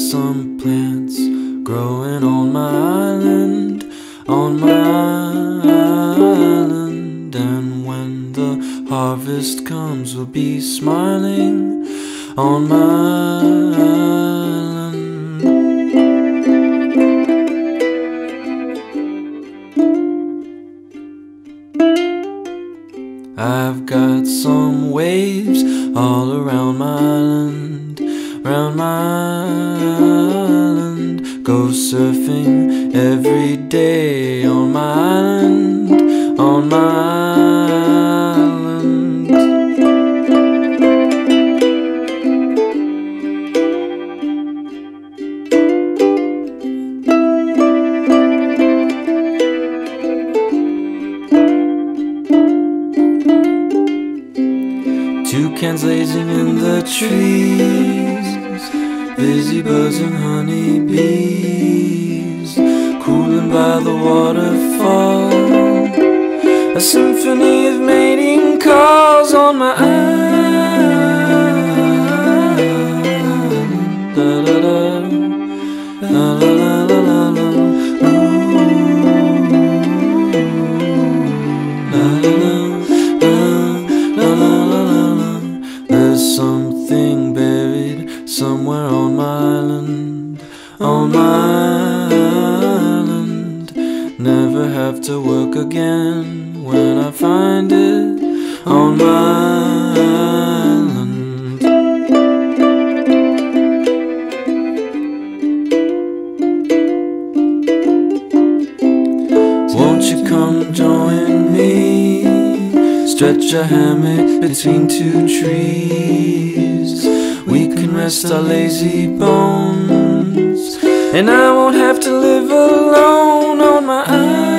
some plants growing on my island, on my island. And when the harvest comes, we'll be smiling on my island. I've got some waves all around my island, around my island. Go surfing every day on my island, on my island. Toucans lazing in the trees, busy buzzing honeybees, cooling by the waterfall. A symphony of mating calls on my island. Da, da, da. La, la, la, la, la, la. Ooh. La, la, la, la, la, la, la, la. There's something on my island. Never have to work again when I find it on my island. Won't you come join me? Stretch a hammock between two trees. We can rest our lazy bones. And I won't have to live alone on my own.